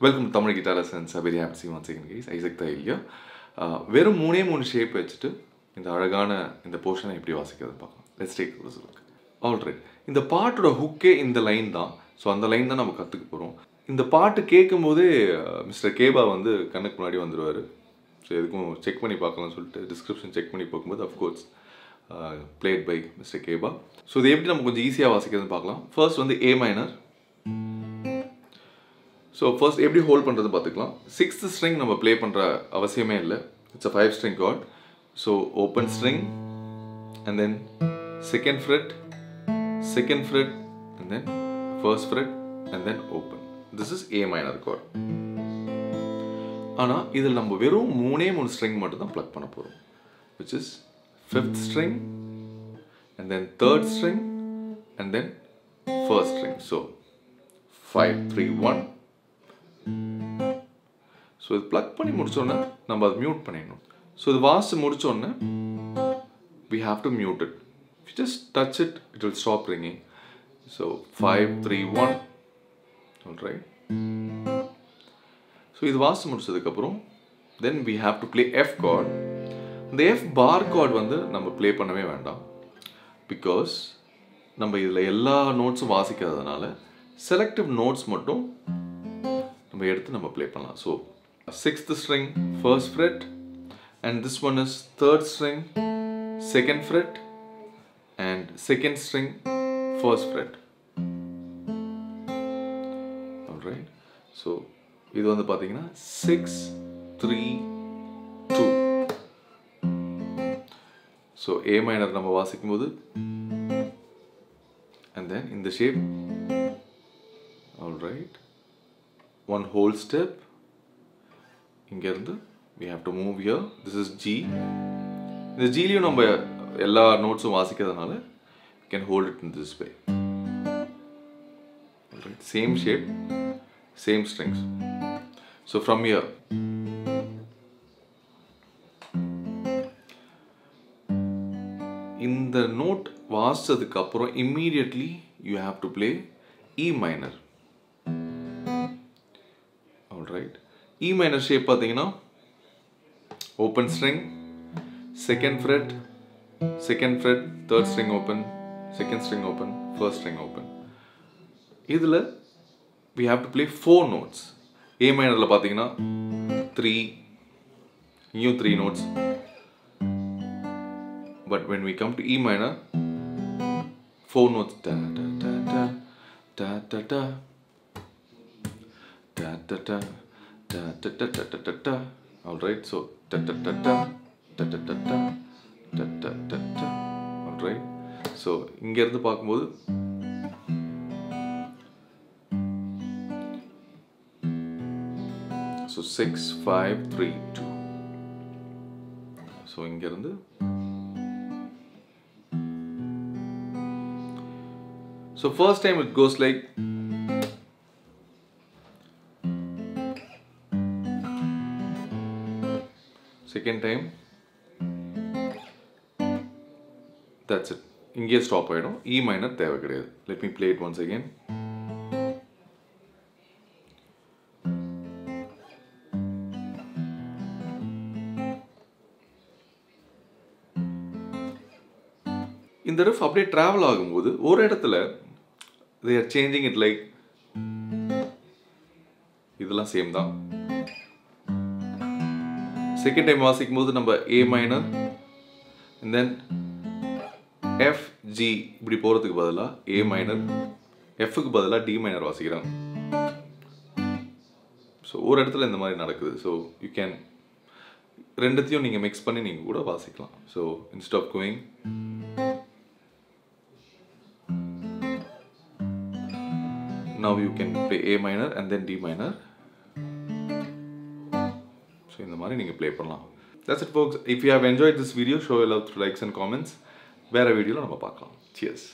Welcome Tamil guitar lessons very happy one second guys Isaac தான் வெறும் மூணே மூணு ஷேப் வச்சுட்டு இந்த அழகான இந்த போர்ஷனை எப்படி வாசிக்கிறது பார்க்கலாம். லெட்ஸ் டேக் ஒரு லுக் ஆல்ரைட் இந்த பாட்டோட ஹுக்கே இந்த லைன் தான். ஸோ அந்த லைன் தான் நம்ம கற்றுக்க போகிறோம் இந்த பாட்டு கேட்கும்போதே மிஸ்டர் uh, கேபா வந்து கண்ணுக்கு முன்னாடி வந்துடுவார் ஸோ எதுக்கும் செக் பண்ணி பார்க்கலாம்னு சொல்லிட்டு டிஸ்கிரிப்ஷன் செக் பண்ணி பார்க்கும்போது of course played by mister கேபா so இது எப்படி நம்ம கொஞ்சம் ஈஸியாக வாசிக்கிறதுன்னு பார்க்கலாம். ஃபர்ஸ்ட் வந்து ஏ மைனர் ஸோ ஃபர்ஸ்ட் எப்படி ஹோல்ட் பண்ணுறது பார்த்துக்கலாம். சிக்ஸ்த் ஸ்ட்ரிங் நம்ம ப்ளே பண்ணுற அவசியமே இல்லை. It's a five string chord so open string and then second fret second fret and then first fret and then open this is A minor chord ஆனால் இதில் நம்ம வெறும் மூணே மூணு ஸ்ட்ரிங் மட்டும் தான் ப்ளக் பண்ண போகிறோம் which is fifth string and then third string and then first string so five three one so இது ப்ளக் பண்ணி முடிச்சோன்னே நம்ம அதை மியூட் பண்ணிடணும். ஸோ இது வாசி முடிச்சோன்னே we have to mute it we just touch it it will stop ringing so five three one right so இது வாசிச்சு முடிச்சதுக்கப்புறம் then we have to play F chord இந்த எஃப் பார் கார்டு வந்து நம்ம play பண்ணவே வேண்டாம். பிகாஸ் நம்ம இதில் எல்லா நோட்ஸும் வாசிக்காததுனால செலக்டிவ் நோட்ஸ் மட்டும் நம்ம எடுத்து நம்ம ப்ளே பண்ணலாம். So sixth string first fret and this one is third string second fret and second string first fret right so இது வந்து பார்த்தீங்கன்னா six three two so A minor நம்ம வாசிக்கும் போது அண்ட் தென் இந்த shape all right one whole step. we have to move here. This is G. The G liyo namba ella notes um vaasikadanaala we can hold it in this way. Right. same shape same strings. So from here. in the note vaasadukapra immediately you have to play E minor right? E minor shape பார்த்தீங்கன்னா open string, second fret, second fret, third string open, second string open, first string open. இதில் we have to play four notes. A minorல பார்த்தீங்கன்னா three, new three notes. But when we come to E minor, four notes. Da, da, da, da, da, da, da. Da da da da da da da da da da all right so da da da da da da da da da da da da all right so இங்க இருந்து பார்க்கும்போது so six five three two so இங்கேருந்து So first time it goes like second time that's it இங்கே stop ஆகிடும் E minor தேவை கிடையாது. Let me play it once again இந்த riff அப்படியே ட்ராவல் ஆகும்போது ஒரு இடத்துல they are changing it like இதெல்லாம் சேம் தான். செகண்ட் டைம் வாசிக்கும் போது நம்ம A minor then F G இப்படி போகிறதுக்கு பதிலாக ஏ மைனர் எஃப்க்கு பதிலாக டி மைனர் வாசிக்கிறாங்க ஸோ ஒரு இடத்துல இந்த மாதிரி நடக்குது. ஸோ யூ கேன் ரெண்டுத்தையும் நீங்கள் மிக்ஸ் பண்ணி நீங்கள் கூட வாசிக்கலாம். So instead of going now you can play A minor and then D minor. So இந்த மாதிரி நீங்கள் ப்ளே பண்ணலாம் that's it folks if you have enjoy this video show love through likes and comments வேறு வீடியோவில் நம்ம பார்க்கலாம் cheers